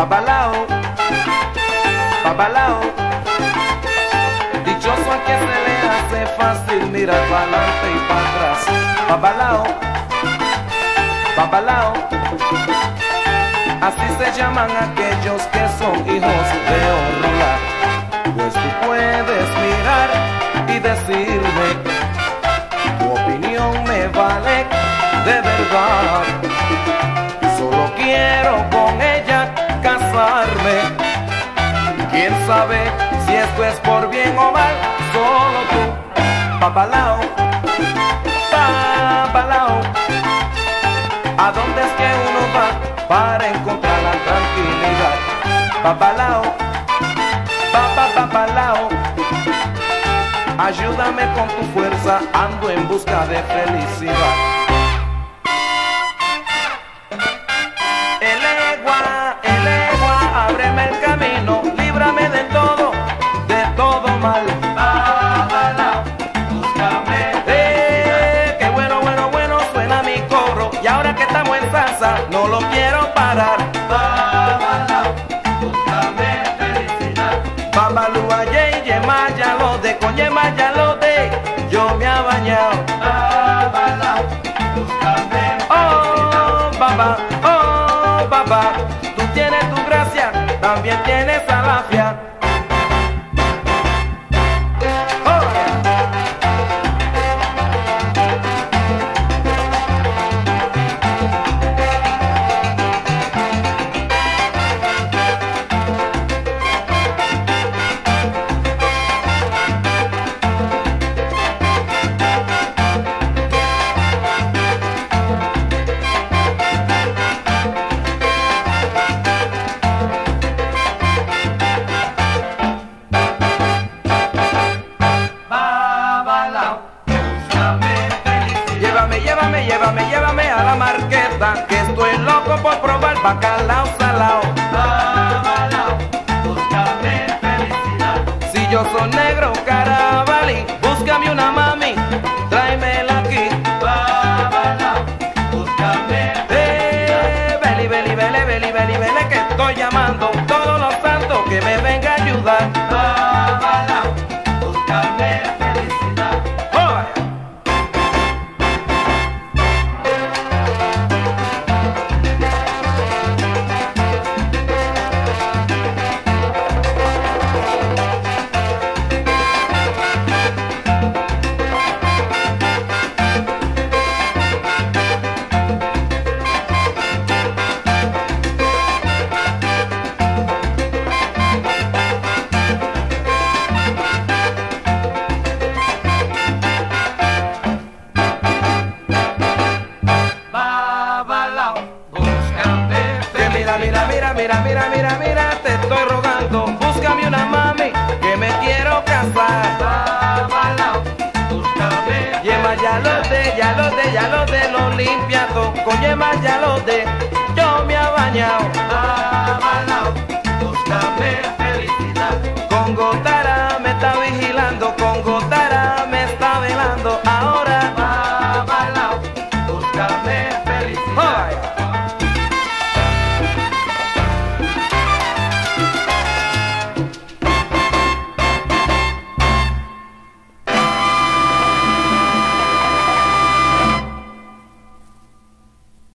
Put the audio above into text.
Babalao, babalao. Dichoso a que se le hace fácil mirar para adelante y para atrás. Babalao, babalao. Así se llaman aquellos que son hijos de Orula. Pues tú puedes mirar y decir si esto es por bien o mal, solo tú, papalao, papalao. ¿A dónde es que uno va para encontrar la tranquilidad? Papalao, papá, papalao. Ayúdame con tu fuerza, ando en busca de felicidad. Lo de. Yo me ha bañado. Oh, baba, oh, baba. Tú tienes tu gracia, también tienes alafia. Llévame, llévame, a la marqueta, que estoy loco por probar bacalao salao. Babalao, búscame felicidad. Si yo soy negro, carabalí, búscame una mami, tráemela aquí. Babalao, búscame Eh, beli, beli, beli, beli, beli, beli, que estoy llamando todos los santos que me venga a ayudar. Mira, mira, mira, mira, te estoy rogando, búscame una mami, que me quiero casar. Búscame. Yema ya lo de, ya lo de, ya lo de, lo limpiado, con yema ya lo de,